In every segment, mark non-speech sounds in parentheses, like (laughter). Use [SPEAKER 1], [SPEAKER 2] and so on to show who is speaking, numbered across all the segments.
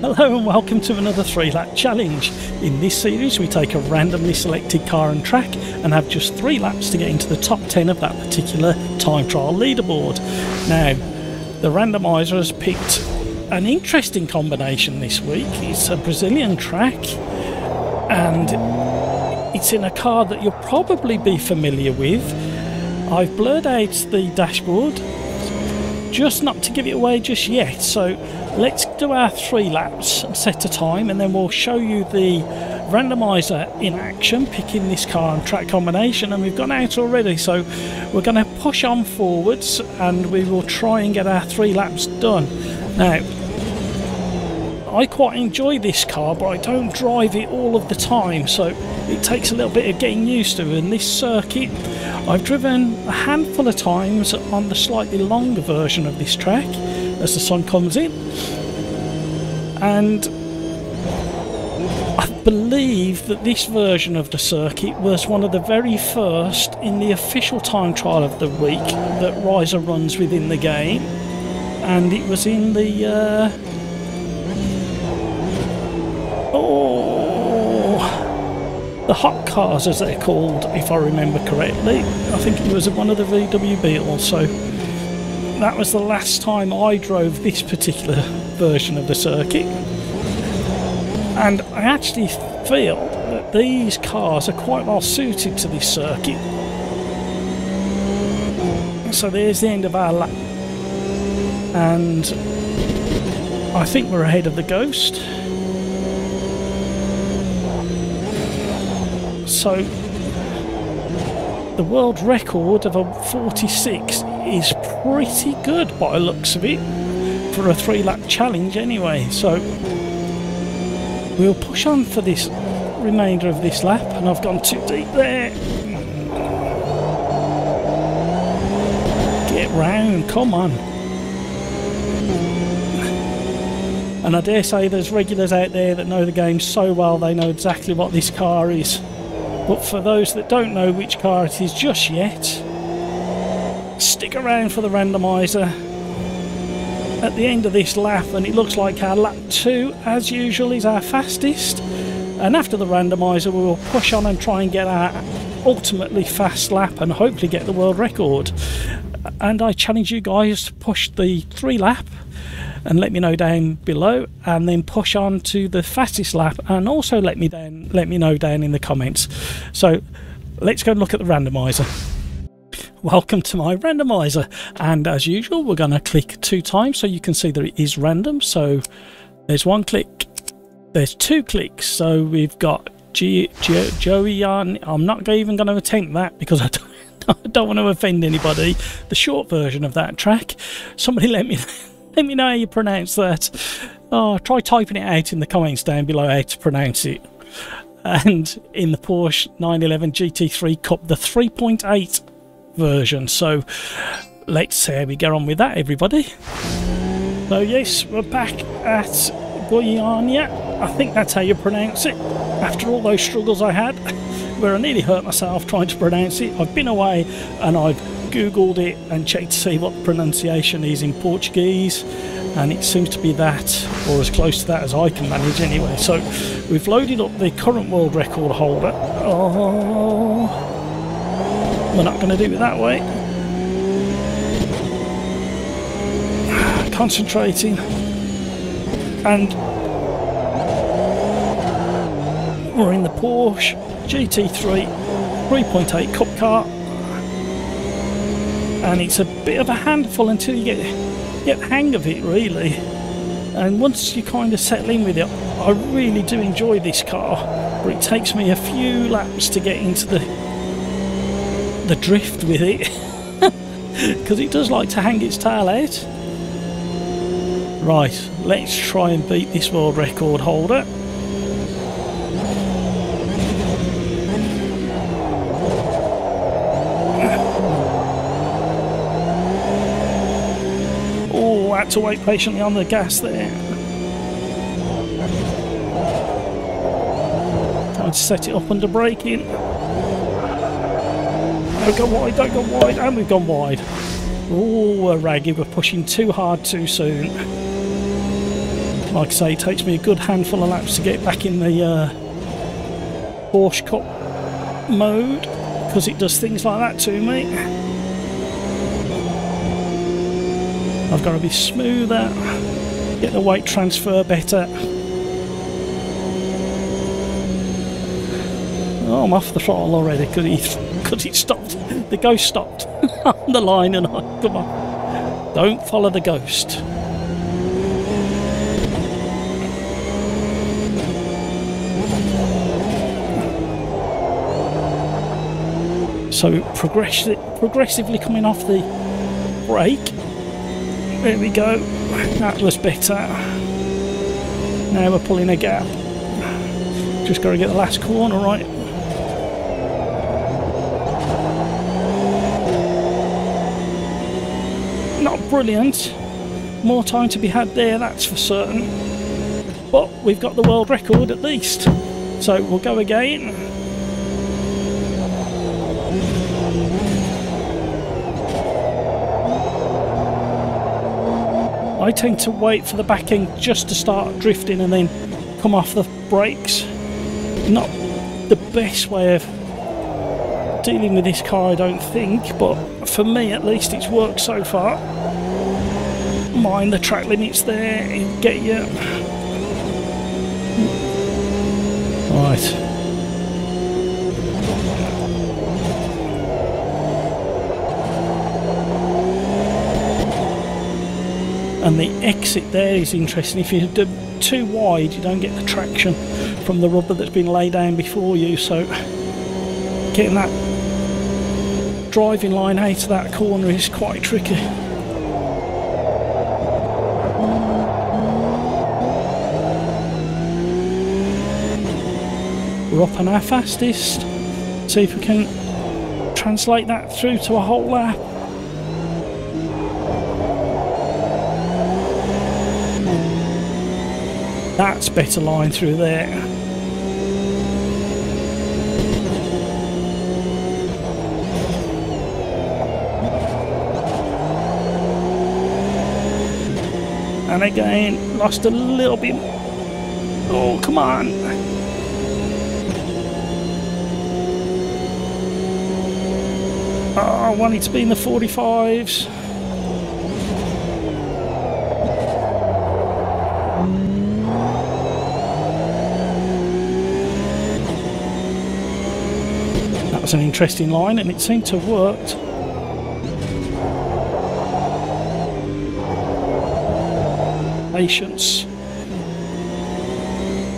[SPEAKER 1] Hello and welcome to another three lap challenge. In this series, we take a randomly selected car and track and have just three laps to get into the top 10 of that particular time trial leaderboard. Now, the randomizer has picked an interesting combination this week. It's a Brazilian track and it's in a car that you'll probably be familiar with. I've blurred out the dashboard just not to give it away just yet. So let's do our three laps and set a time, and then we'll show you the randomizer in action, picking this car and track combination. And we've gone out already, so we're going to push on forwards and we will try and get our three laps done. Now, I quite enjoy this car, but I don't drive it all of the time, so it takes a little bit of getting used to. And this circuit, I've driven a handful of times on the slightly longer version of this track as the sun comes in, and I believe that this version of the circuit was one of the very first in the official time trial of the week that Reiza runs within the game, and it was in the. Uh, Oh, the hot cars, as they're called, if I remember correctly. I think it was one of the VW Beetles. So that was the last time I drove this particular version of the circuit, and I actually feel that these cars are quite well suited to this circuit. So there's the end of our lap, and I think we're ahead of the Ghost. So the world record of a 46 is pretty good by the looks of it for a three lap challenge anyway. So we'll push on for this remainder of this lap and I've gone too deep there. Get round, come on. And I dare say there's regulars out there that know the game so well they know exactly what this car is. But for those that don't know which car it is just yet, stick around for the randomizer at the end of this lap, and it looks like our lap 2, as usual, is our fastest. And after the randomizer, we will push on and try and get our ultimately fast lap and hopefully get the world record. And I challenge you guys to push the three lap and let me know down below and then push on to the fastest lap and also let me down let me know down in the comments so let's go and look at the randomizer welcome to my randomizer and as usual we're going to click two times so you can see that it is random so there's one click there's two clicks so we've got G- G- Joey on I'm not even going to attempt that because I don't (laughs) I don't want to offend anybody. The short version of that track. Somebody let me let me know how you pronounce that. Oh, try typing it out in the comments down below how to pronounce it. And in the Porsche 911 GT3 Cup, the 3.8 version. So let's see how we get on with that, everybody. So yes, we're back at Goiânia. I think that's how you pronounce it. After all those struggles I had, (laughs) where I nearly hurt myself trying to pronounce it, I've been away and I've googled it and checked to see what the pronunciation is in Portuguese and it seems to be that or as close to that as I can manage anyway. So we've loaded up the current world record holder. Oh. We're not going to do it that way. Concentrating. And we're in the Porsche GT3 3.8 Cup car and it's a bit of a handful until you get get the hang of it really. And once you kind of settle in with it I really do enjoy this car but it takes me a few laps to get into the the drift with it. (laughs) Because it does like to hang its tail out. Right let's try and beat this world record holder had to wait patiently on the gas there. Time to set it up under braking. Don't go wide, don't go wide, and we've gone wide. Oh, we're raggy, we're pushing too hard too soon. Like I say, it takes me a good handful of laps to get back in the uh, Porsche Cup mode because it does things like that to me. I've got to be smoother, get the weight transfer better. Oh, I'm off the throttle already because it, it stopped. The ghost stopped (laughs) on the line and I, come on. Don't follow the ghost. So progress progressively coming off the brake. There we go. That was better. Now we're pulling a gap. Just got to get the last corner right. Not brilliant. More time to be had there, that's for certain. But we've got the world record at least. So we'll go again. I tend to wait for the back end just to start drifting and then come off the brakes. Not the best way of dealing with this car, I don't think, but for me at least, it's worked so far. Mind the track limits there, get you. Right. And the exit there is interesting. If you do too wide, you don't get the traction from the rubber that's been laid down before you. So getting that driving line out of that corner is quite tricky. We're up on our fastest. See if we can translate that through to a whole lap. That's better line through there. And again, lost a little bit. Oh, come on. Oh, I wanted to be in the 45s. Was an interesting line and it seemed to have worked. Patience.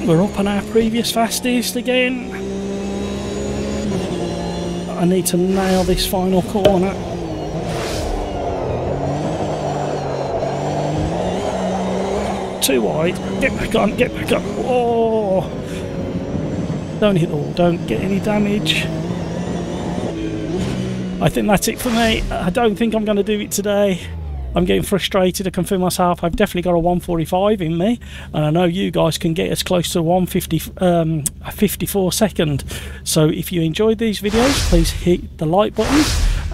[SPEAKER 1] We're up on our previous fastest again. I need to nail this final corner. Too wide. Get back on, get back on. Oh! Don't hit the wall, don't get any damage. I think that's it for me. I don't think I'm going to do it today. I'm getting frustrated. I can feel myself. I've definitely got a 145 in me, and I know you guys can get as close to 150, um, 54 second. So if you enjoyed these videos, please hit the like button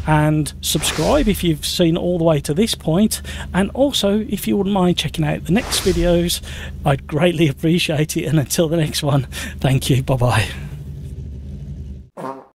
[SPEAKER 1] and subscribe if you've seen all the way to this point and also if you wouldn't mind checking out the next videos I'd greatly (laughs) appreciate it and until the next one thank you bye bye